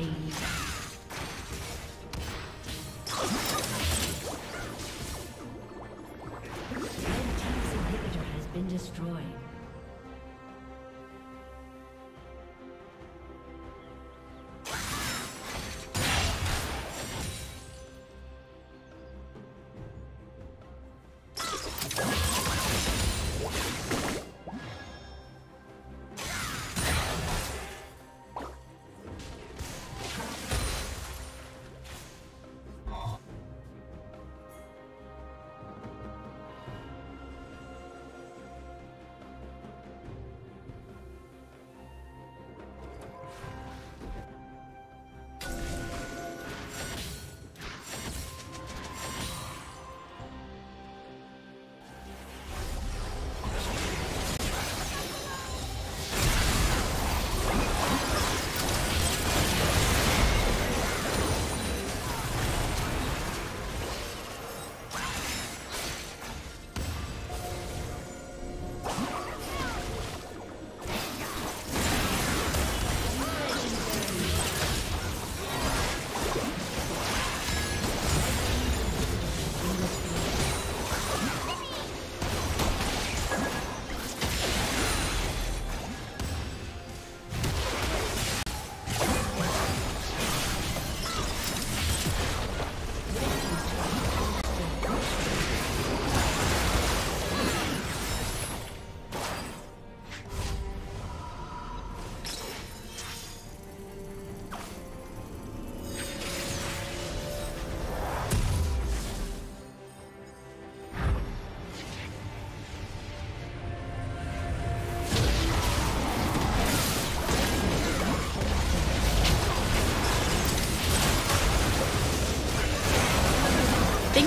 dominating.